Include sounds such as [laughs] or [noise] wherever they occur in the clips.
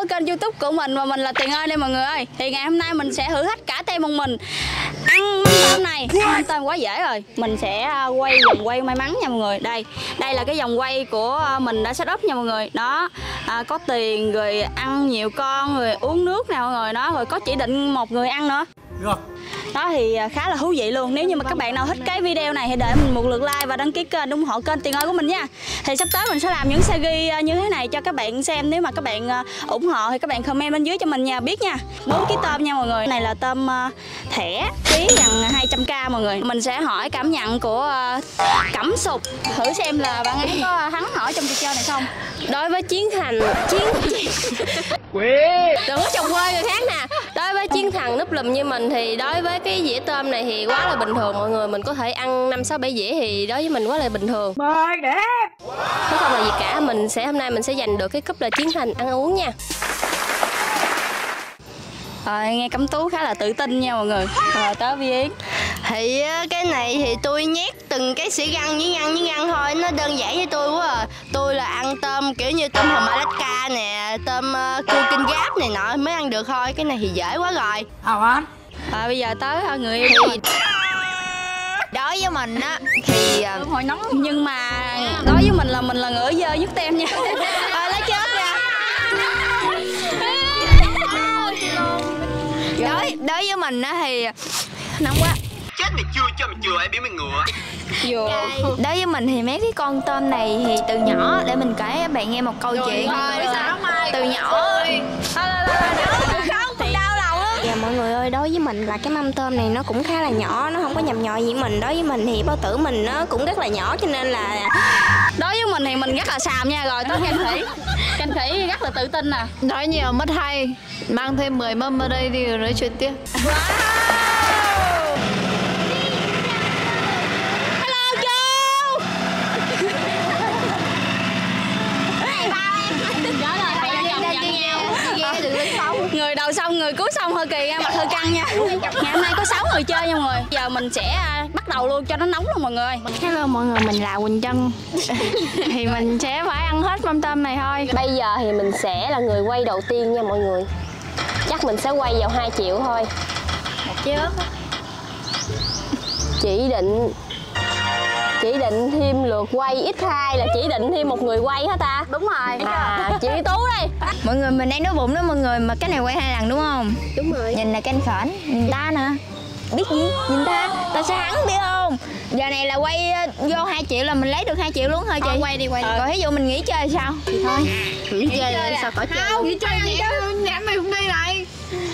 với kênh youtube của mình và mình là Tiền ơi đây mọi người ơi. Thì ngày hôm nay mình sẽ thử hết cả team một mình. Ăn mắm tôm này. Ăn tôm quá dễ rồi. Mình sẽ à, quay vòng quay may mắn nha mọi người. Đây, đây là cái vòng quay của à, mình đã set up nha mọi người. Đó, à, có tiền rồi ăn nhiều con rồi uống nước nè mọi người. Đó, rồi có chỉ định một người ăn nữa. Rồi đó thì à, khá là thú vị luôn. Nếu như mà các bạn nào thích cái video này thì để mình một lượt like và đăng ký kênh ủng hộ kênh tiền ơi của mình nha. Thì sắp tới mình sẽ làm những series như thế này cho các bạn xem. Nếu mà các bạn à, ủng hộ thì các bạn comment bên dưới cho mình nha. Biết nha 4 ký tôm nha mọi người. Này là tôm à, thẻ ký gần 200k mọi người. Mình sẽ hỏi cảm nhận của à, cẩm sục thử xem là bạn ấy có thắng hỏi trong trò chơi này không. Đối với chiến thành chiến đừng có chồng quê người khác nè. Đối với chiến thằng núp lùm như mình thì đối với cái dĩa tôm này thì quá là bình thường mọi người. Mình có thể ăn năm sáu bảy dĩa thì đối với mình quá là bình thường. Mời đẹp Nó không là gì cả mình sẽ hôm nay mình sẽ giành được cái cúp là chiến thành ăn uống nha. Rồi nghe cẩm tú khá là tự tin nha mọi người. Rồi tới vi yến. Thì cái này thì tôi nhét từng cái sỉ găng với ngăn với ngăn thôi nó đơn giản với tôi quá à. Tôi là ăn tôm kiểu như tôm hùm Alaska nè tôm uh, cua kinh gáp này nọ mới ăn được thôi. Cái này thì dễ quá rồi. Hào anh à, bây giờ tới à, người yêu của mình đối với mình á thì à, hồi nóng nhưng mà đối với mình là mình là người dơ nhất tem nha à, lấy chết nha đối đối với mình á thì nóng quá chết mày chưa cho mày chưa ai biết mày ngựa vừa đối với mình thì mấy cái con tôm này thì từ nhỏ để mình kể các bạn nghe một câu chuyện từ nhỏ Dạ mọi người ơi, đối với mình là cái mâm tôm này nó cũng khá là nhỏ, nó không có nhầm nhòi gì mình. Đối với mình thì bao tử mình nó cũng rất là nhỏ cho nên là đối với mình thì mình rất là xàm nha. Rồi tới canh khỉ. Canh khỉ rất là tự tin nè Nói nhiều mất hay Mang thêm 10 mâm ở đây đi rồi nói chuyện tiếp. Hello có 6 người chơi nha mọi người. Giờ mình sẽ à, bắt đầu luôn cho nó nóng luôn mọi người. Hello mọi người, mình là Quỳnh Trân. [laughs] Thì mình sẽ phải ăn hết mâm tôm này thôi. Bây giờ thì mình sẽ là người quay đầu tiên nha mọi người. Chắc mình sẽ quay vào 2 triệu thôi. Chứ chỉ định chỉ định thêm lượt quay x2 là chỉ định thêm một người quay hả ta? Đúng rồi. À. Chị tú đây. Mọi người mình đang đói bụng đó mọi người mà cái này quay hai lần đúng không? đúng rồi. Nhìn là canh khển, nhìn ta nè. Biết gì? Nhìn ta, ta sẽ thắng biết không? Giờ này là quay ờ, vô 2 triệu là mình lấy được 2 triệu luôn thôi chị? Quay đi quay đi. Rồi ví dụ mình nghỉ chơi sao? Thì thôi. Nghỉ chơi là sao? khỏi chơi. Nghỉ chơi gì chứ, nhãn mày không đi lại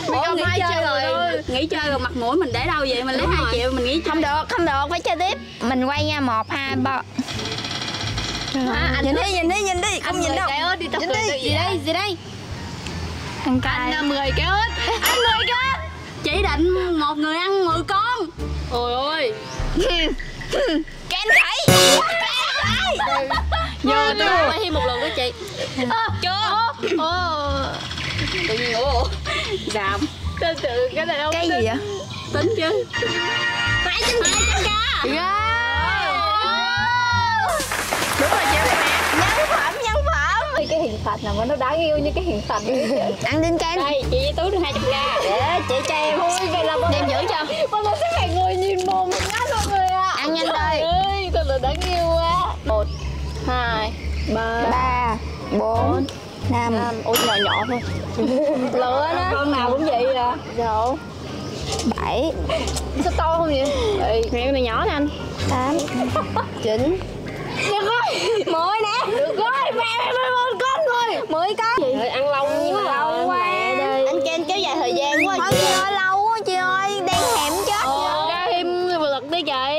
Ủa, nghỉ chơi rồi. nghỉ chơi rồi mặt mũi mình để đâu vậy? Mình lấy 2 triệu mình nghỉ Không được, không được, phải chơi tiếp. Mình quay nha, 1, 2, 3 Nhìn đi, nhìn đi, nhìn đi, không nhìn đâu. Cái ớt đi tập Nhìn đi. Gì đây, gì đây? Ăn cay Ăn 10 cái ớt. Ăn mười cái chỉ định một người ăn 10 con. Ôi ôi Canh khẩy vô tôi quay thêm một lần đó chị. Chưa? tự nhiên ủa giảm Thật sự cái này đâu Cái gì vậy? tính chứ. Hai trăm hai trăm ca Đúng rồi chị Nhân phẩm, nhân phẩm. Cái hình phạt nào mà nó đáng yêu như cái hình phạt Ăn đinh canh đây chị với tú được hai trăm ca Để chị cho em. Đem giữ cho. Mà nó sẽ phải ngồi nhìn mồm mình ngắt mọi người ạ. Ăn nhanh thôi. ơi, thật là đáng yêu quá. Một, hai, ba, 3, 4, 5 năm Ôi nhỏ nhỏ thôi. [laughs] Lửa đó. Con nào cũng vậy à. Dạ. 7, Sao to không vậy? Mẹ này nhỏ nè anh. 8, 9 [laughs] Được rồi. Mười nè. Được rồi, mẹ mẹ mẹ một con thôi 10 con. Rồi ăn lâu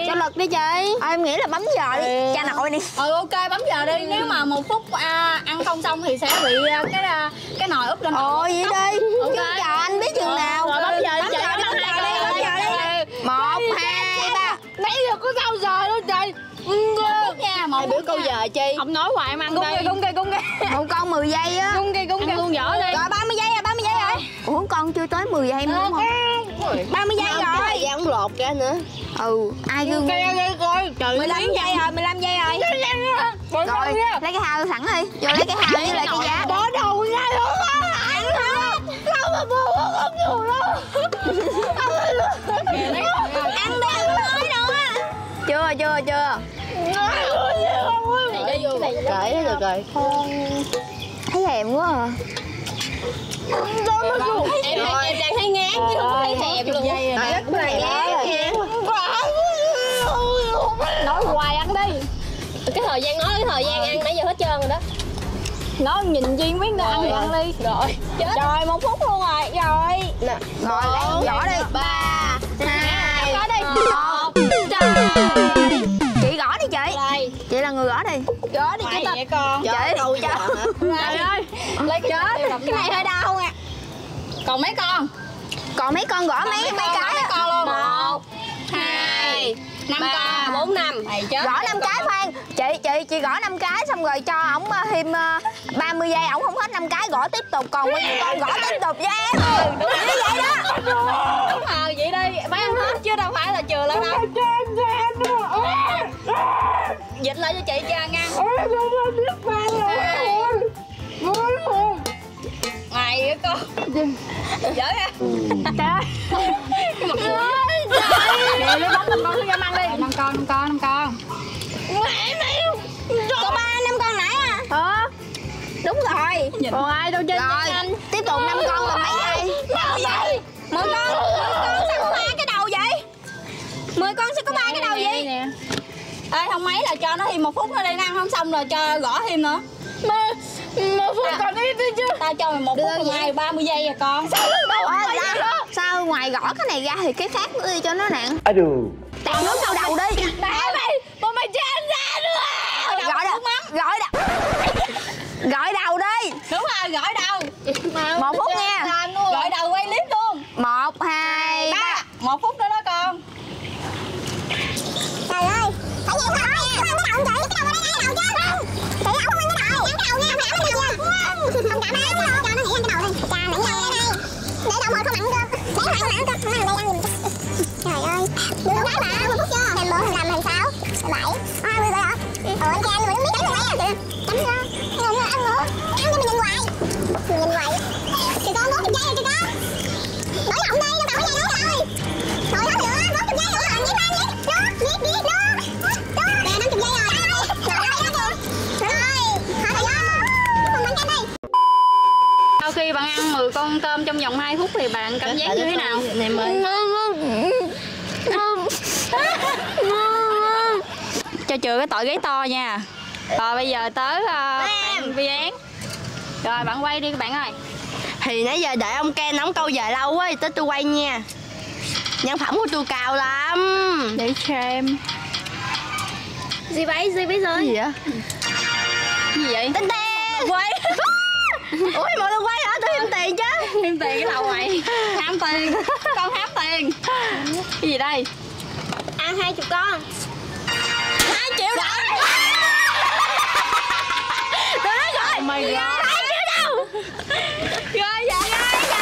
Cho lực đi chị. Ờ, Em nghĩ là bấm giờ đi. Cha nội đi ừ ok bấm giờ đi. Nếu mà một phút à, ăn không xong thì sẽ bị à, cái à, cái nồi úp lên Ồ vậy đi. Ok. Chứ chờ anh biết chừng nào. Rồi, bấm giờ đi, Bấm giờ đi, bấm giờ đi, bấm giờ đi. Một, hai, ba. Nãy giờ có sao giờ đâu trời phút nha một Biểu câu giờ chi? Không nói hoài em ăn Cung đây kìa, cung kìa, cung kìa Một con 10 giây á. Cung kìa, cung kìa luôn vỏ đi. Rồi 30 giây rồi, 30 giây Ủa con chưa tới 10 giây nữa không? 30 giây rồi thời gian không lột ra nữa. Ừ, ai gương? Kìa kìa coi. Trời 15 giây rồi, 15 giây rồi. Rồi, lấy cái hao sẵn đi. Vô lấy cái hao với lại cái giá. Bỏ đầu ra luôn á Ăn ăn đi không nói đâu á chưa chưa chưa. Nó được rồi thấy thèm quá à em em đang thấy ngán chứ không thấy thèm luôn. Rất là ngán nói hoài ăn đi. Cái thời gian nói cái thời gian ăn nãy giờ hết trơn rồi đó. Nó nhìn Duy biết nó ăn ăn đi. rồi chết. Rồi một phút luôn rồi. Rồi. Ngồi lấy gõ đi ba còn mấy con? Còn mấy con gõ mấy mấy cái. á. con luôn. Một hai năm ba con. bốn năm. Gõ năm cái khoan. Chị chị chị gõ năm cái xong rồi cho ổng ờ, thêm ờ, 30 giây. Ổng không hết năm cái gõ tiếp tục. Còn bao nhiêu con gõ tiếp tục với em. Đúng như vậy đó. Đúng rồi. Vậy đi. Phải ăn hết chứ đâu phải là chừa lên đâu. Dịch lại cho chị cho ăn mày với con. Dở ra Nè, lấy bóng năm con xuống cho ăn đi. Năm con năm con năm con. Có ba năm con nãy à? Ờ. Đúng rồi. Còn ai đâu trên rồi. tiếp tục năm con là mấy giây Đâu vậy? Mười con, mười con sao có ba cái đầu vậy? Mười con sao có ba cái đầu vậy? Ê không mấy là cho nó thêm một phút nữa đi ăn không xong rồi cho gõ thêm nữa một phút còn đi đi chứ. Tao cho mày một phút mày 30 giây rồi con. Sao Ủa, sao, sao ngoài gõ cái này ra thì cái khác nữa đi cho nó nặng? Aduh. tạt nước vào đầu đi. Mẹ mày, mà mày cho anh ra nữa. Gọi đầu. gọi đầu. Gọi đầu đi. Đúng rồi, gõ đầu. Một phút nha Để đầu một không ăn cơm. Để hoài không cơm, không ăn đây ăn. Trời ơi, đứa cái mà, trong vòng 2 phút thì bạn cảm giác như thế nào? này mới cho chừa cái tội gáy to nha. Rồi bây giờ tới uh, bạn vi án. Rồi bạn quay đi các bạn ơi. Thì nãy giờ đợi ông Ken ông câu giờ lâu quá thì tới tôi quay nha. Nhân phẩm của tôi cao lắm. Để xem gì vậy? Gì bây giờ? Gì vậy? Gì vậy? Tên tên quay ủa mọi người quay hả? Tôi thêm tiền chứ. Thêm tiền cái đầu mày. Ham tiền. Con hám tiền. Cái gì đây? Ăn hai chục con. Hai triệu đồng. Tôi nói rồi mày god. Hai triệu đâu rồi dạ rồi dạ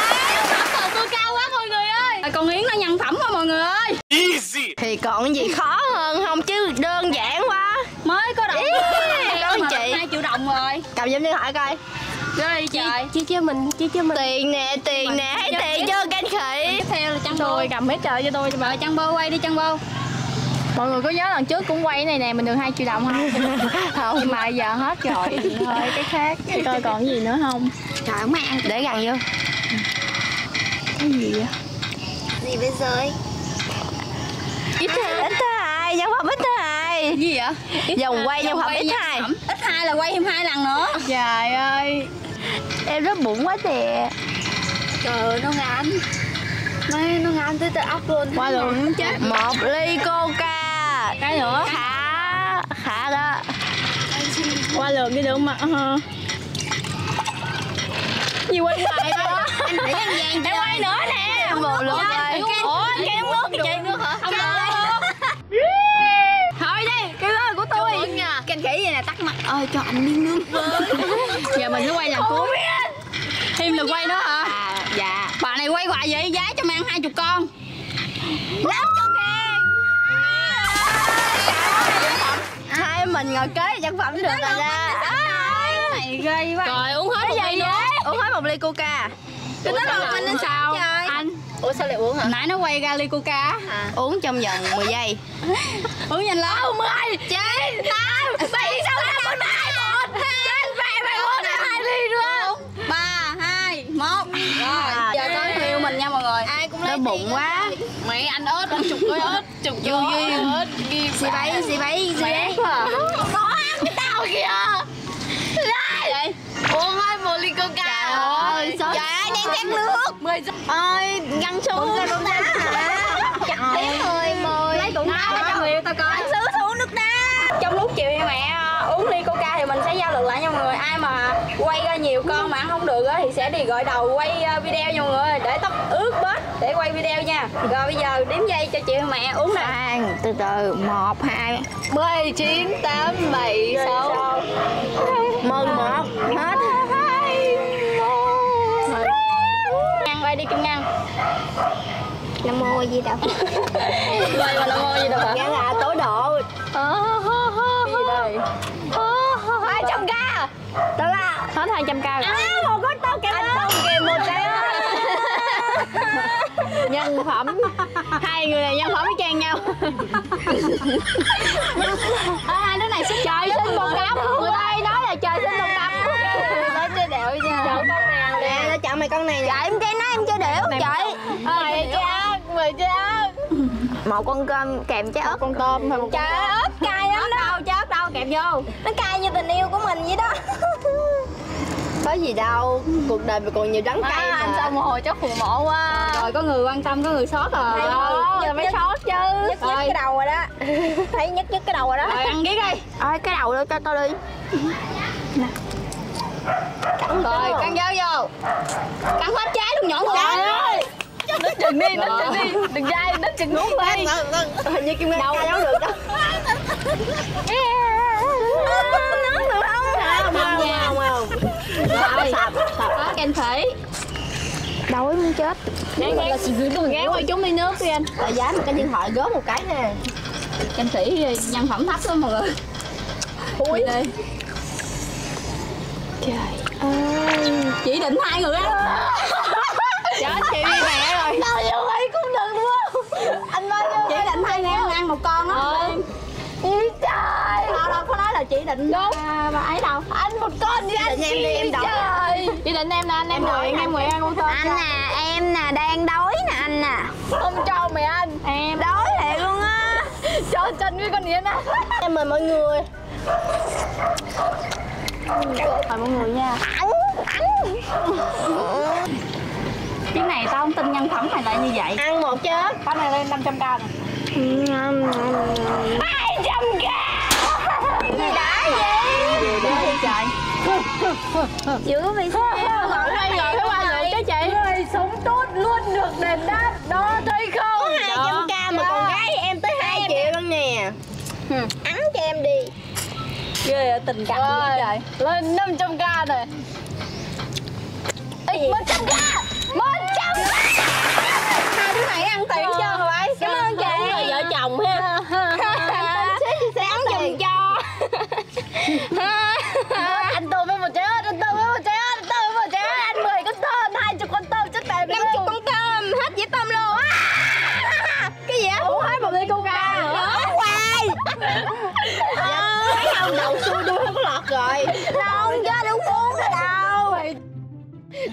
phẩm tôi cao quá mọi người ơi. Con yến nó nhân phẩm quá mọi người ơi. Easy. thì còn gì khó hơn không chứ đơn giản quá. Mới có đồng con chị. hai triệu đồng rồi. Cầm giùm điện thoại coi rồi đi trời. chia cho mình chia cho mình. Tiền nè tiền nè thấy tiền chưa canh khỉ. Tiếp theo là chăn bô. Cầm hết trời cho tôi cho bà. Chăn bô quay đi chăn bô. Mọi người có nhớ lần trước cũng quay cái này nè mình được 2 triệu đồng không? [laughs] Không. Nhưng mà giờ hết rồi thôi cái khác. Coi còn cái gì nữa không? Trời không ăn để gần vô. Cái gì vậy? Gì bây giờ? ít ít hai nhân phẩm ít hai. Cái gì vậy? Vòng quay nhân phẩm ít nhân hai. phẩm. ít hai là quay thêm hai lần nữa. Trời ơi em rất bụng quá nè trời ơi nó ngán. Nó nó ngán tới tới ốc luôn. qua luôn chết. một ly coca. Cái nữa khá khá đó. Qua lượm đi được mà hả gì quay hoài đó anh phải ăn vàng em quay nữa nè. Một lượt rồi ủa anh kêu nước chị nước hả không được thôi đi cái đó là của tôi canh khỉ vậy nè tắt mặt ơi cho anh miếng nước. Với [laughs] giờ mình sẽ quay lần cuối thêm lượt quay nữa hả? À dạ. Bà này quay hoài vậy giá cho mày ăn hai chục con. Năm chục ngàn hai mình ngồi kế sản phẩm được rồi ra này ghê quá. Rồi uống hết một ly nữa uống hết một ly coca Cái đó là mình lên sao? Anh. Ủa sao lại uống hả? Nãy nó quay ra ly coca Uống trong vòng 10 giây. [laughs] Uống nhanh lắm mười. Chín tám bảy sáu năm bốn ba hai một? trên về về bốn hai ly nữa ba hai một. Rồi giờ tới phiêu mình nha mọi người. Ai cũng Đói bụng quá. Mẹ anh ớt anh chục cái ớt Chục vô ớt ghi Xì bấy, xì bấy, xì bấy. có hai một ly coca Trời ơi, trời ơi đang khát nước. Mười Ơi găng xuống. Uống ra nước đá? Trời ơi, mời Lấy tụi nó cho người tao coi. Anh xứ xuống nước đá Trong lúc chiều mẹ ờ, uống ly coca thì mình sẽ giao lực lại nha mọi người. Ai mà quay ra nhiều con mà ăn không được á thì sẽ đi gọi đầu quay ờ, video nha mọi người Để tóc ướt bớt để quay video nha. Rồi bây giờ đếm giây cho chị mẹ uống nè. Khoan, từ từ, 1, 2 mười chín tám bảy sáu. 11, hết Kim Ngăn Nam mô gì đâu Quay mà nó ngồi gì đâu hả? Nghĩa là tối độ. Cái gì đây? hai trăm ca. Đó là Hết 200k rồi. À, một con tao kìa. Anh không kìa một cái [laughs] Nhân phẩm. Hai người này nhân phẩm y chang nhau. [laughs] À, Hai đứa này xích trời sinh một cặp Người ta nói là trời sinh một cặp Lấy chơi đẹo nha Nè, nó chọn mày con này nè. Trời em chơi nói em chơi đểu trời Mày chơi ăn, mày chơi ăn Một con cơm kèm trái ớt. Con tôm hay một Trời ơi, ớt cay lắm đó. Đâu, chết đâu, kẹp vô. Nó cay như tình yêu của mình vậy đó. Có gì đâu, cuộc đời mình còn nhiều đắng cay à, Anh mà sao một hồi chắc phù mộ quá. Rồi có người quan tâm, có người sót rồi Hay Đó, giờ mới sót chứ. nhất Rồi. cái đầu rồi đó. Thấy nhất nhất cái đầu rồi đó. Rồi ăn ghét đi. Ôi cái đầu đó cho tao đi Rồi, cắn dấu vô. Cắn hết trái luôn nhỏ người Trời ơi. Nít chừng đi, nít chừng đi. Đừng dai, nít chừng nuốt đi. Hình như Kim Ngân ca giấu được đâu. Nước được không? Không, không, không, Rồi, có ken thủy. Đói muốn chết. Gán là chị gửi tôi gán qua chúng ly nước đi anh. Ở giá một cái điện thoại gớm một cái nè. Ken thủy nhân phẩm thấp lắm mọi người. Ui. Đi Trời ơi. Chỉ định hai người ăn Chết [laughs] chị đi mẹ rồi. Đâu vô ấy cũng được đúng không? Anh nói vô Chỉ định hai người ăn, ăn một con á. Ý trời Đâu đâu có nói là chỉ định à, mà ấy đâu. Anh một con đi anh em đi, em đậu Trời. Chỉ định em nè, anh em Nguyện, em Nguyện ăn con tôm Anh nè, em nè, đang đói nè anh nè. Không cho mày ăn. Em Đói thiệt luôn á. Cho chân với con Yến á. Em mời mọi người Mời mọi người nha. Ăn, ăn Chuyến này tao không tin nhân phẩm mày lại như vậy. Ăn một chứ Bánh này lên 500k nè Hai trăm k Gì đã vậy? Đó đi trời? Chưa bị sao? Không ai ngờ thứ ba được chứ chị. Người sống tốt luôn được đền đáp Đó thấy không? 200 k mà con gái em tới 2 triệu luôn nè. Ăn cho em đi Ghê tình cảm vậy trời. Lên 500k rồi. Ê, 100k 100k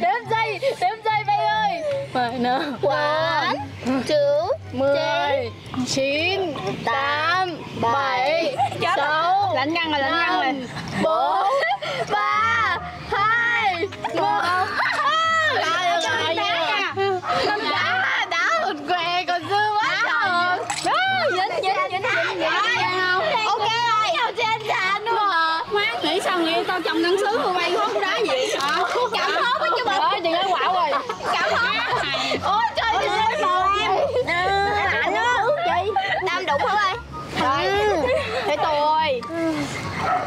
Đếm giây, đếm giây bay ơi. Mày nè One Two mười chín tám bảy sáu lãnh ngăn rồi lãnh ngăn rồi. bốn ba hai một. Trời ơi, trời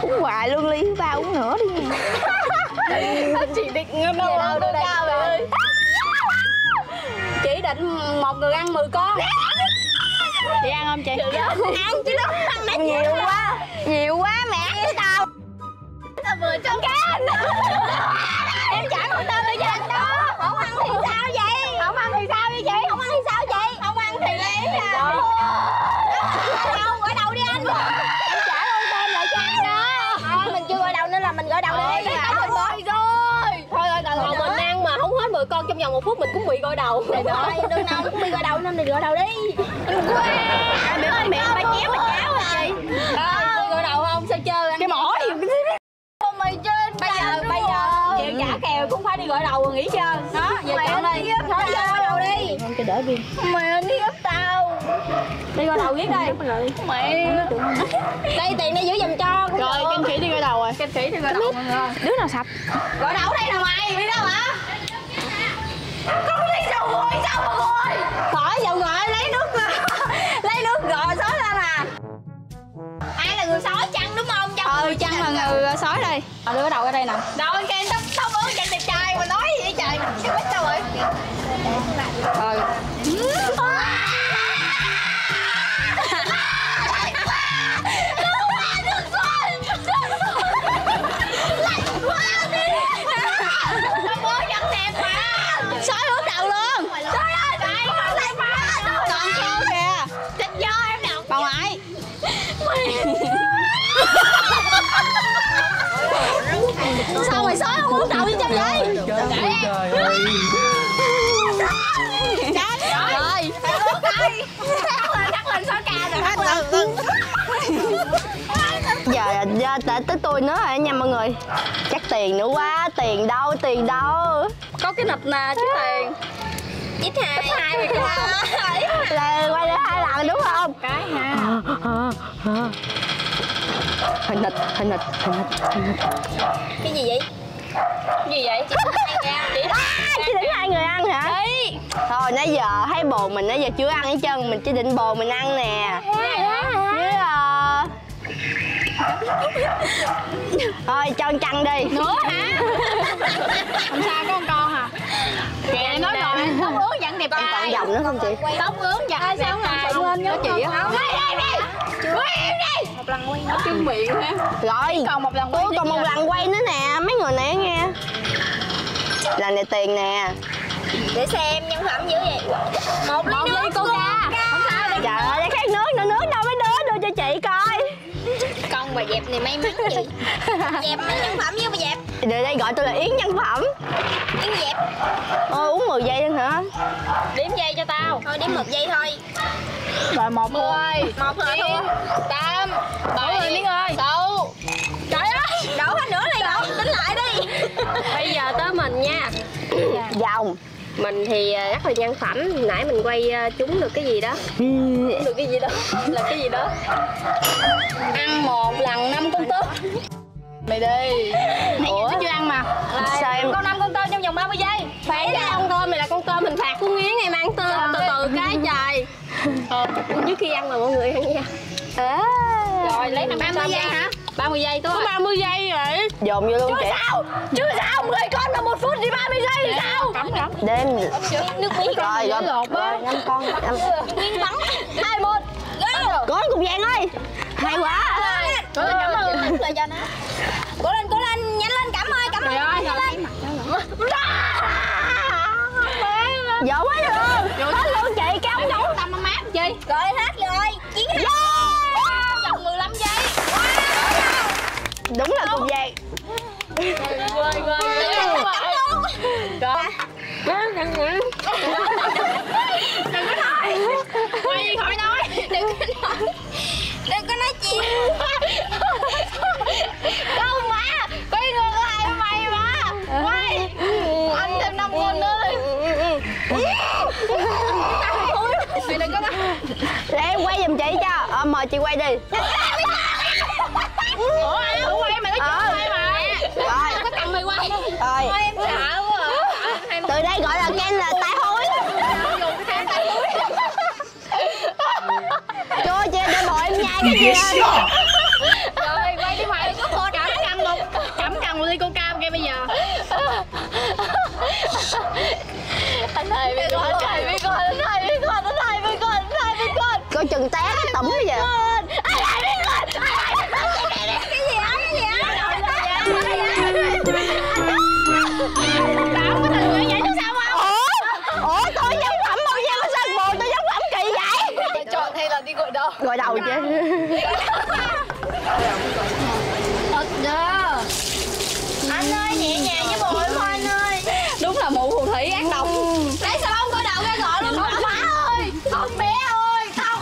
Uống hoài luôn ly thứ ba uống nữa đi. [laughs] Nha Chị định ngâm đâu đâu đâu cao ơi. Chị định một người ăn 10 con. Chị ăn không chị? Ăn chứ đâu ăn nãy Nhiều quá Nhiều quá mẹ. Ăn với tao. Tao vừa trong Cái Em trả con tôm đi cho. Anh đó không ăn thì sao vậy trong vòng một phút mình cũng bị gọi đầu. Rồi đừng nào cũng đi gọi đầu nên mình gọi đầu đi. Quê miệng miệng ba chéo ba cháo à chị? Gọi đầu không? Sao chơi anh cái mỏ gì mày trên bây giờ bây giờ chuyện cả kèo cũng phải đi gọi đầu rồi nghỉ chưa đó giờ chọn đi. thôi giờ gọi đầu đi. Không cho đỡ đi. Mày đi gấp tao. Đi gọi đầu viết đây mày. Đây tiền đây giữ giùm cho rồi kinh khỉ đi gọi đầu rồi. Kinh khỉ đi gọi đầu đứa nào sập gọi đầu đây nè mày đi đâu hả ừ chăn là người sói đây. Ờ đưa đầu ra đây nè. Đâu anh kia tóc tóc ướt chăn đẹp trai mà nói gì vậy trời. Chứ biết đâu rồi. Rồi cắt lên sói ca rồi giờ giờ tới tới tôi nữa rồi nha mọi người? Chắc tiền nữa quá tiền đâu tiền đâu? Có cái nịch nè chứ tiền ít hai ít hai coi là quay lại hai lần đúng không? Cái nịch hình nịch hình nịch hình nịch. Cái gì vậy gì vậy? Chị [laughs] chỉ định hai người ăn hả? Đi thôi nãy giờ thấy bồ mình nãy giờ chưa ăn hết trơn mình chỉ định bồ mình ăn nè. Với ờ. Thôi cho con chăn đi. Nữa hả? Không sao có con con hả kìa nói rồi tóc ướt vẫn đẹp còn trai vòng nữa không chị? Tóc ướt sao đẹp không trai có nhá? chị á quay đây đi. Quay em đi. Một lần quay nữa trưng miệng ha rồi. Còn một lần quay tôi còn một lần quay nữa nè. Mấy người này nghe. Lần này tiền nè. Để xem nhân phẩm dữ vậy. Một ly nước coca không sao. Trời ơi khát nước nữa. Nước đâu mấy đứa đưa cho chị coi bà dẹp này may mắn gì [laughs] dẹp mấy nhân phẩm với bà dẹp. Để đây gọi tôi là Yến nhân phẩm. Yến dẹp. Ôi uống 10 giây thôi hả? Đếm dây cho tao. Thôi điểm một giây thôi. Rồi một. Mười. Một hả thua tám. Bảy. Miếng ơi. Sáu. Trời ơi. Đổ hết nữa này đổ. Tính lại đi. [laughs] Bây giờ tới mình nha. Dòng mình thì à, rất là nhân phẩm. Nãy mình quay à, trúng được cái gì đó. Được cái gì đó. [laughs] Là cái gì đó. Ăn một lần năm con tôm. Mày đi. Ủa? chưa ăn mà? Sao em con năm con tôm trong vòng 30 giây. Phải cái con tôm này là con tôm mình phạt con miếng em ăn từ từ từ cái trời. Ờ, trước khi ăn mà mọi người ăn nha. À. rồi lấy năm 30 giây hả 30 giây thôi. 30 giây rồi Dồn vô luôn chị sao? Chứ sao? 10 con mà một phút thì 30 giây thì sao? Đêm. Nước miếng Rồi rồi. Rồi năm con năm miếng bắn. Hai một. Go Có cục vàng ơi. Hay quá. Cố lên cảm ơn. Lời cho nó cố lên cố lên. Nhanh lên. Cảm ơi cảm ơn. Nhanh lên. Dỗ quá được Hết luôn chị. Kéo không đủ. Tâm mát chi rồi hết rồi Đúng là cục vàng quên quên con đừng có nói quay gì khỏi nói đừng có nói đừng có nói chuyện đâu mà quay ngược lại mày mà quay anh thêm năm con nữa mày đừng có nói Để em quay giùm chị cho. Ờ mời chị quay đi ủa ai không quay mày nói chuyện quay mà Rồi có cầm mày quay Rồi em sợ quá à. Từ đây gọi là Ken là tai hối dùng cái tay túi Cho chị để bộ em nhai cái gì lên rồi quay đi mày có một cắm cầm một cắm cầm một ly coca kia bây giờ anh thầy biết con, anh thầy biết con, anh thầy biết con, anh thầy biết con con Coi chừng té cái tẩm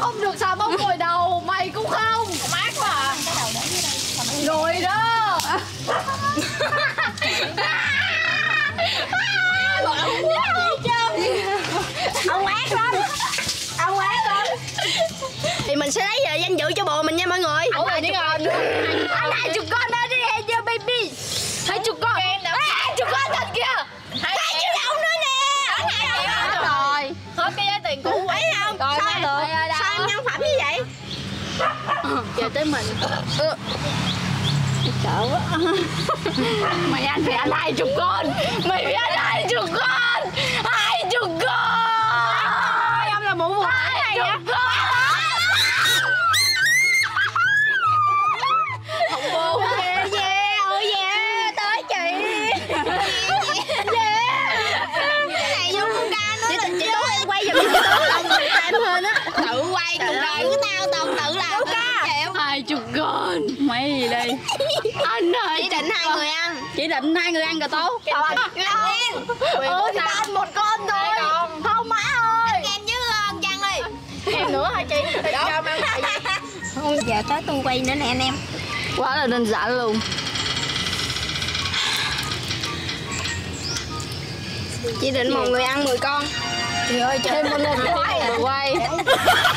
không được xà bông cùi đầu Mày cũng không. Mát quá à. Rồi đó. Ông ác lắm. Ông ác lắm. Thì mình sẽ lấy về danh dự cho bồ mình nha mọi người. Ủa rồi chứ còn Anh hai chục con đó đi Hey yo baby Hai chục con. Hai chục con thật kìa. Hai chục đồng nữa nè. Rồi. Hết cái giá tiền cũ Thấy không? Rồi sao, được em nhân phẩm như vậy? Giờ tới mình. Sợ quá. [laughs] Mày ăn phải ăn hai chục con. Mày phải ăn hai chục con. Hai chục con. Em là mũ một Hai chục con chị Tú em quay lòng em hơn á Tự quay cuộc đời của tao tao tự làm ca Hai chục con Mày gì đây Anh ơi Chỉ định hai người ăn chỉ định hai người ăn rồi tố Rồi, ăn Ừ thì tao ăn một con thôi Không má ơi Em với con Văn đi Em nữa hả chị Cho mang lại Giờ tới tôi quay nữa nè anh em quá là đơn giản luôn Chỉ định một người ăn 10 con. Trời ơi thêm một lần quay à quay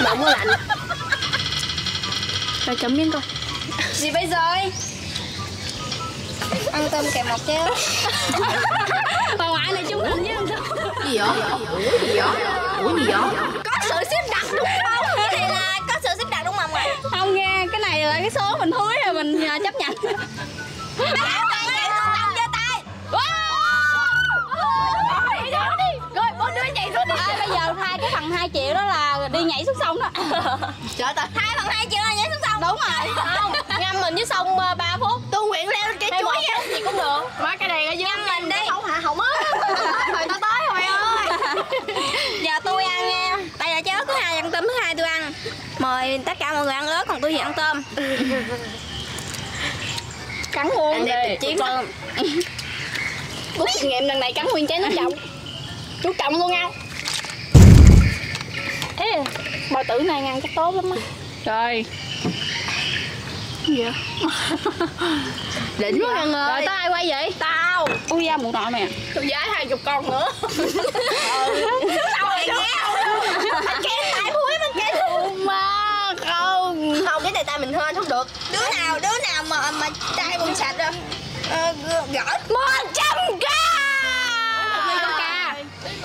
Đậu có lạnh rồi chấm miếng coi Gì bây giờ Ăn tôm kèm một chéo [laughs] bà ngoại này với ăn tôm Gì vậy? Ủa gì vậy? Ủa gì vậy? Có sự xếp đặt đúng không? Cái này là có sự xếp đặt đúng không ạ? không nghe cái này là cái số mình húi rồi mình à, chấp nhận 2 triệu đó là đi nhảy xuống sông đó. [laughs] Trời ơi, hai phần hai triệu là nhảy xuống sông. Đúng rồi. Không Ngâm mình dưới sông 3 phút. Tu nguyện leo lên cây chuối phút gì cũng được. Má cái này ở dưới Ngâm mình đi. Không hạ hỏng á. Rồi tao tới rồi ơi. [laughs] Giờ tôi ăn nha. Đây là cháo thứ hai ăn tôm thứ hai tôi ăn. Mời tất cả mọi người ăn ớt còn tôi thì ăn tôm. [laughs] Cắn đẹp tuyệt chiến rút kinh nghiệm lần này cắn nguyên trái nước trọng chú trọng luôn ăn ê bao tử này ăn chắc tốt lắm á. Rồi [laughs] Đỉnh quá ăn rồi tới ai quay vậy? Tao. Ui da mụ nọ mày Tôi giá hai chục con nữa. [laughs] Sao lại nghe kém tại mũi mình kém Má không. Không cái này tay mình hên không được. Đứa nào đứa nào mà mà tay bụng sạch rồi? Ờ, gỡ. Một trăm k coca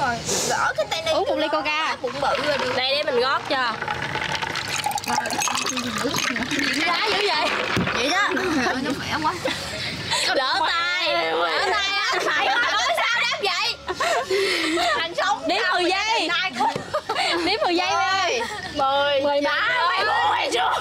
rồi. Gỡ cái tay này uống một ly coca. bụng bự rồi được. Đây để mình gót cho. Đá dữ vậy? Vậy đó. Lỡ tay. Lỡ tay á. Phải nói sao đáp vậy? Anh sống đếm 10 giây. đếm 10 giây ơi Mười. Mười má Mày buồn hay chưa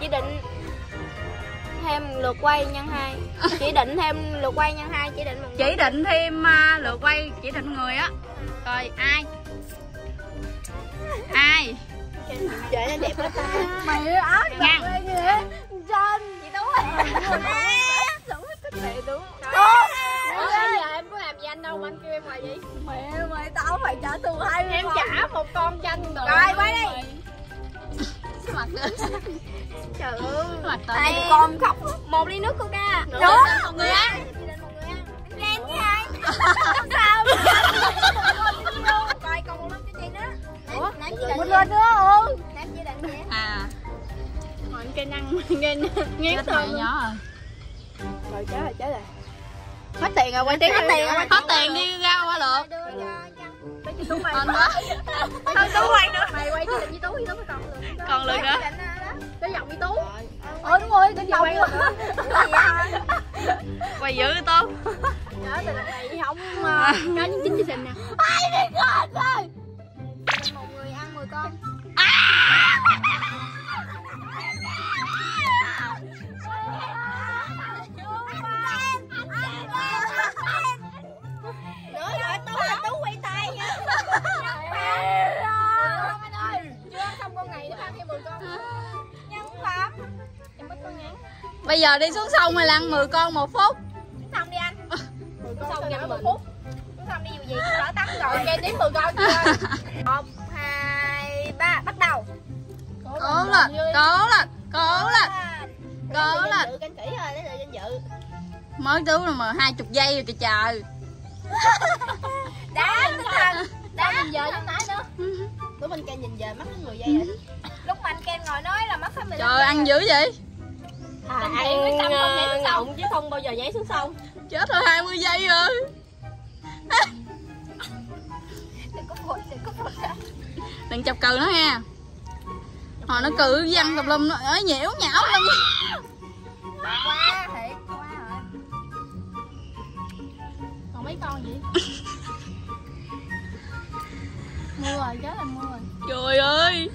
chỉ định thêm lượt quay nhân hai. Chỉ định thêm lượt quay nhân hai chỉ định một chỉ định thêm uh, lượt quay chỉ định người á. Rồi ai? Ai? Trời nó đẹp quá ta. Mày áo ngang trên. Chị tú giờ em có làm gì anh đâu mà anh kêu em gì? Mẹ mày tao phải trả thù hai em trả một con rồi Rồi, quay đi mặt trời ơi. mặt khóc một ly nước coca. Đúng. một người ăn. Lên với ai [laughs] sao. Coi còn một lắm cái tiền đó. Một lên nữa không nãy chị định vậy à. Còn cây năng nghe nghe thơm nhỏ rồi rồi chết rồi chết rồi. Hết tiền rồi quay tiếng hết tiền rồi. hết tiền đi ra qua được lấy cho tú quay anh đó không tú quay nữa. mày quay chứ với tú thì tú mới còn lượt còn lượt nữa cái vòng với tú. Ờ đúng rồi cái vòng nữa quay cái tốt nhớ từ lần này không có những chính chị sinh nè. Ai đi con rồi một người ăn 10 con bây giờ đi xuống sông mày lăn 10 con một phút. Xong đi anh. Xong nhanh một phút. Xong đi dù gì cũng đỡ tắm rồi. Ok đếm 10 con chưa? [laughs] Một hai ba. Bắt đầu. Cố lên cố lên cố lên cố lên. dự canh kỹ rồi lấy dự danh dự. Mới chú là mà hai chục giây rồi kìa trời. Đá tinh thần đá nhìn giờ lúc nãy nữa. Lúc anh ken nhìn giờ mất đến 10 giây rồi. Lúc mà anh ken ngồi nói là mất hết 15 trời ăn dữ vậy à, ăn xong không nhảy xuống sông. chứ không bao giờ nhảy xuống sông. Chết rồi 20 giây rồi. Đừng chọc cừ nó ha. Hồi nó cừ văng tùm lum nó ấy nhiễu nhão lên quá thiệt quá rồi còn mấy con gì [laughs] mưa rồi chết rồi mưa rồi. Trời ơi.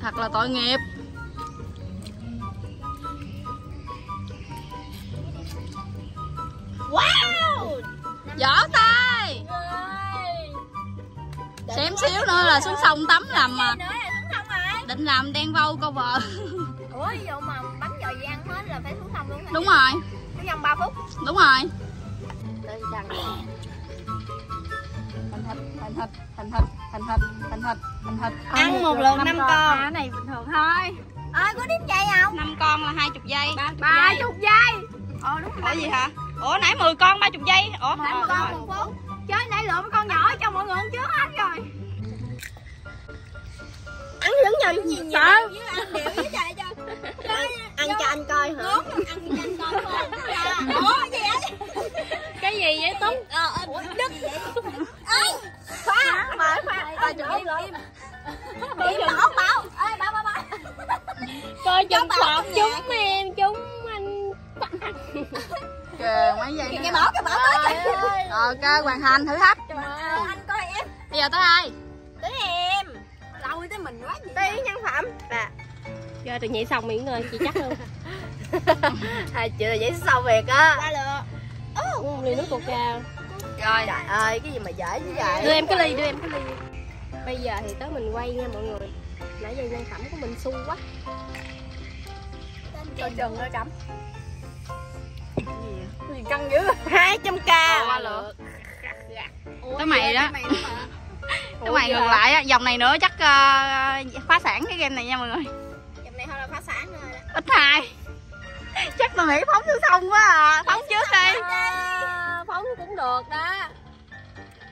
Thật là tội nghiệp wow! Vỗ tay. Xém xíu nữa là xuống sông tắm làm mà nữa là xuống sông rồi định làm đen vâu câu vợ. Ủa ví dụ mà bánh giờ gì ăn hết là phải xuống sông luôn hả? Đúng rồi. Xuống trong 3 phút. Đúng rồi. Lên trần thành thịt thành thịt thành thịt thành thịt thành thịt thành thịt. Ăn một lượt năm con. cái này bình thường thôi. Ơi có đếm chạy không? Năm con là hai chục giây. Ba chục giây. ờ đúng ủa gì hả ủa nãy 10 con ba chục giây. Ủa nãy một đúng con rồi. một phút. Chơi nãy mấy con nhỏ cho mọi người ăn trước hết rồi. Ăn vẫn nhận gì nhiều ăn đều với trời cho ăn cho anh coi hả? Ăn cho anh coi thôi. Ủa gì vậy? Cái gì vậy Tuấn ủa đứt ơi khoa mà khoa chừng im im im bảo bảo. Ơi bảo bảo bảo coi chừng sọt chúng em chúng anh [laughs] kìa mấy giây cái nữa. bảo cái bảo tới kìa ok hoàn thành thử thách. Trời ơi, anh coi em. Bây giờ tới ai? Tới em. Lâu tới mình quá gì tới nhân phẩm. Nè giờ được nhảy xong miệng người chị chắc luôn. Hai [laughs] chị là giấy sau việc á. Ba uống một ly nước coca rồi trời ơi cái gì mà dễ chứ vậy? Đưa em cái ly đưa em cái ly. Bây giờ thì tới mình quay nha mọi người. Nãy giờ nhân phẩm của mình su quá. Coi chừng ơi cắm gì căng dữ. Hai trăm k. Qua lượt? Tới mày đó. tới mày ngược lại á. Vòng này nữa chắc ờ, phá sản cái game này nha mọi người. Dòng này thôi là phá sản rồi đó. Ít hai. Chắc tôi nghĩ phóng xuống sông quá à. Phóng trước đi. À, phóng cũng được đó.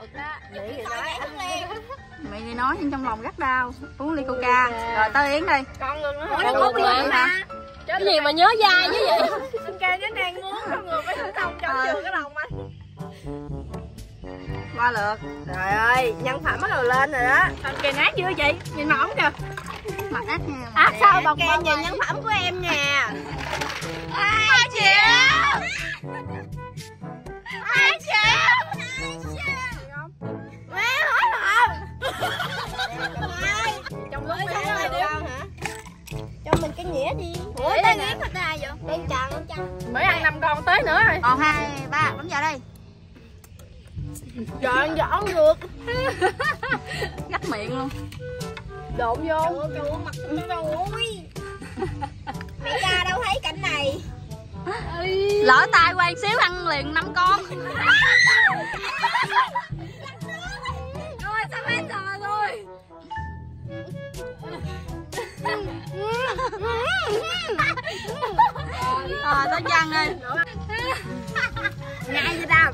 Được đó. Nói mày gì nói nhưng trong lòng rất đau. Uống ly coca. Rồi tới yến đi. Con ngừng nữa Con luôn mà cái gì mà nhớ dai chứ vậy? Anh kêu nó đang muốn con người phải thử thông trong trường cái lòng anh. Qua lượt. Trời ơi nhân phẩm bắt đầu lên rồi đó. Anh kêu nát chưa chị nhìn mỏng kìa. Mặt ác nha. À sao bọc em nhìn nhân phẩm của em nha. Hai triệu hai triệu má hết rồi. Trong lúc mình cái nghĩa đi. Ủa đang nghĩa người ta vậy? Đang chặn chặn mới ăn năm con tới nữa rồi. Còn hai ba bấm vào đây. Dọn dọn được. [laughs] Gắt miệng luôn. Độn vô. Trời ơi mặt [laughs] mẹ cha đâu thấy cảnh này. Lỡ tay quay xíu ăn liền năm con. [laughs] Rồi. Sao hết giờ rồi rồi tới chân đi. Ngay vậy đâu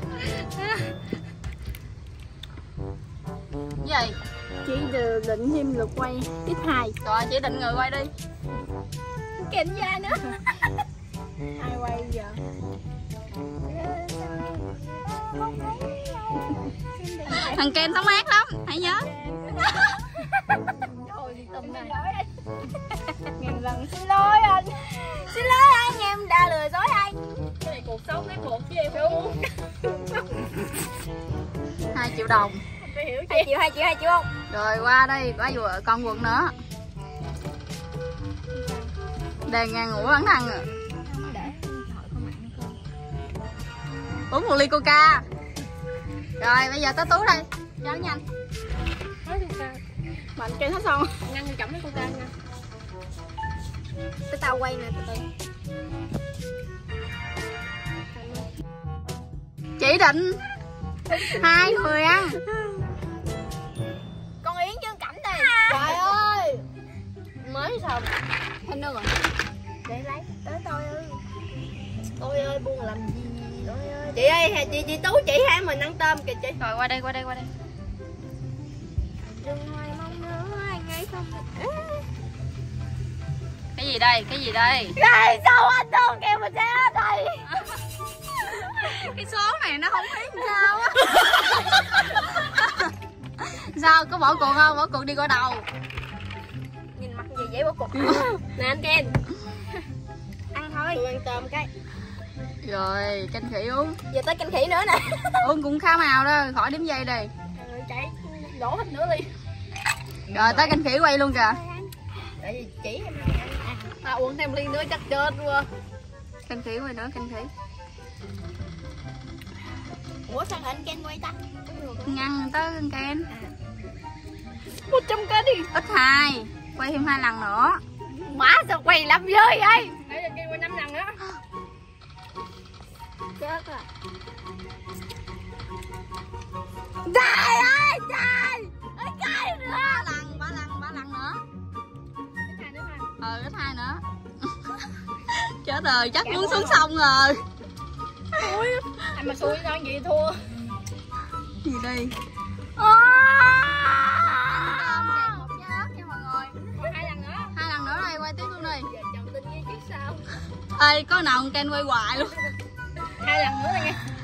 gì? Chị định thêm lượt quay tiếp hai. Rồi chị định người quay đi. Kèm da nữa. Ai quay giờ? Thằng Ken tống ác lắm Hãy nhớ Ngàn lần. Xin lỗi anh. Xin lỗi anh em đã lừa dối anh. Cái này cuộc sống lấy một chứ em phải uống? [laughs] 2 triệu đồng. Hiểu 2 triệu 2 triệu 2 triệu không? Rồi qua đây có vừa con quần nữa. Đề ngang ngủ bắn thằng. À Uống một ly coca. Rồi bây giờ tới Tú đây. Cháu nhanh Mạnh chơi hết xong. Ngăn chậm lấy coca nha. Cái tao quay nè từ từ Chỉ định hai người ăn. Con Yến chứ cảnh đây. Trời ơi. Mới xong. Thêm nữa rồi? Để lấy. Tới tôi ơi. Tôi ơi buồn làm gì? Tôi ơi. Chị ơi chị chị tú chỉ hai mình ăn tôm kìa chị. Rồi qua đây qua đây qua đây Không Cái gì đây? Cái gì đây? Này sao anh đâu kêu mình hết đây Cái số này nó không biết sao á. Sao? Có bỏ cuộc không? Bỏ cuộc đi qua đầu Nhìn mặt gì dễ bỏ cuộc? Nè anh Ken. Ăn thôi. Tôi ăn tôm cái. Rồi canh khỉ uống. Giờ tới canh khỉ nữa nè. Uống cũng khá màu đó. Khỏi đếm dây đi Rồi chạy đổ hết nữa đi Rồi tới canh khỉ quay luôn kìa. Tại vì chỉ em À uống thêm ly nữa chắc chết quá Canh khỉ quay nữa canh khỉ. Ủa sao anh Ken quay ta? Ngăn tới Ken. 100 cái đi. Ít hai Quay thêm hai lần nữa. Má sao quay lắm rơi vậy? Nãy giờ kêu quay 5 lần nữa Chết à Trời ơi trời chết rồi chắc muốn xuống sông rồi. Ui Anh mà xui sao gì thua. Gì đây? Quay tiếp luôn đi. Giờ chồng tin với chứ sao. Ê có nào con quay hoài luôn. Hai lần nữa rồi nha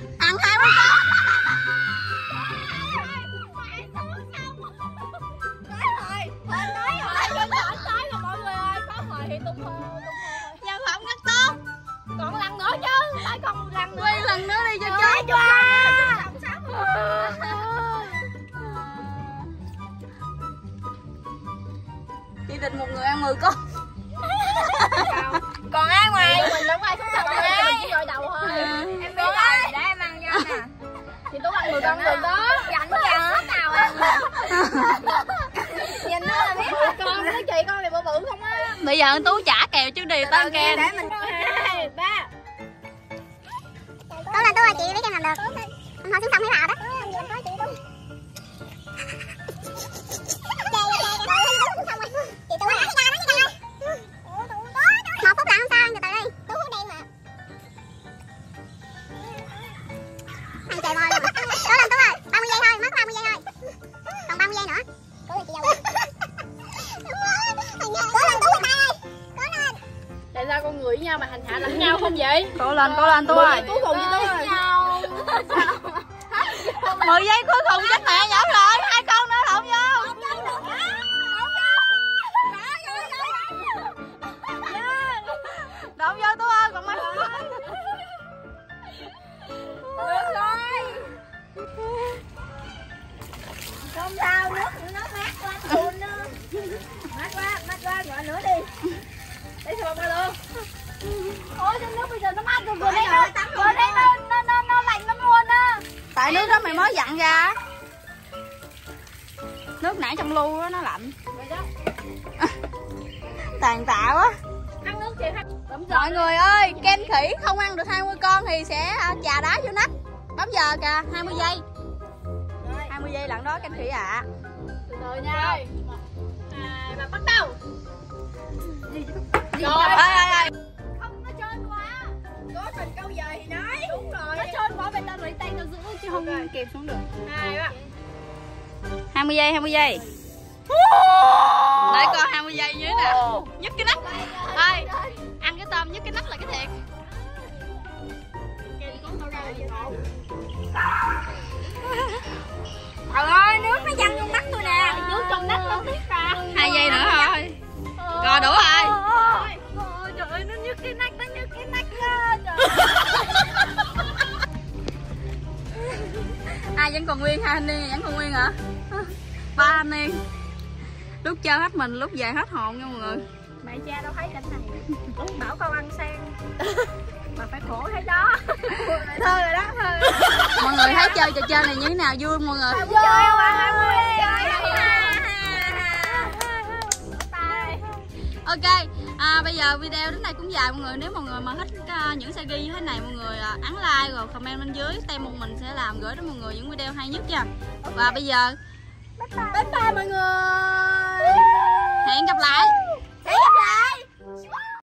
người với nhau mà hành hạ lẫn nhau không vậy? Cố lên cố lên tú ơi cuối cùng với tú rồi [laughs] mười giây cuối cùng chết mẹ nhỏ rồi hai con nữa lộn vô. Độn vô tú ơi còn mấy không sao nước nó mát quá nữa. Mát quá mát quá gọi nữa đi tại nước đó mày mới dặn ra nước nãy trong lu đó nó lạnh tàn tạ quá mọi người ơi ken khỉ không ăn được 20 con thì sẽ à, chà đá vô nách bấm giờ kìa 20 giây 20 giây lận đó ken khỉ ạ từ từ nha hai ba bắt đầu rồi ơi không kẹp xuống được. Hai ba 20 giây 20 giây. Để coi 20 giây thế nào Nhấc cái nắp. Ơi Ăn cái tôm nhấc cái nắp là cái thiệt. Trời ơi, nước nó văng trong mắt tôi nè. Nước trong nách nó tiết ra. Hai giây nữa thôi. Rồi đủ rồi. Trời ơi, nó nhức cái nách, nó nhức cái nách Trời [laughs] Ai vẫn còn nguyên hai anh niên vẫn còn nguyên hả? [laughs] Ba anh niên Lúc chơi hết mình lúc về hết hồn nha mọi người. Mẹ cha đâu thấy cảnh này. Bảo con ăn sen. [laughs] Mà phải khổ [laughs] thấy đó. Thôi rồi đó, thôi Mọi người thấy chơi trò chơi này như thế nào? Vui không mọi người? Chơi không ăn Ok, à, bây giờ video đến đây cũng dài mọi người. Nếu mọi người mà thích uh, những series như thế này Mọi người uh, ấn like rồi comment bên dưới. Tem một mình sẽ làm gửi đến mọi người những video hay nhất nha. Và bây giờ Bye bye mọi người. Hẹn gặp lại. Hẹn gặp lại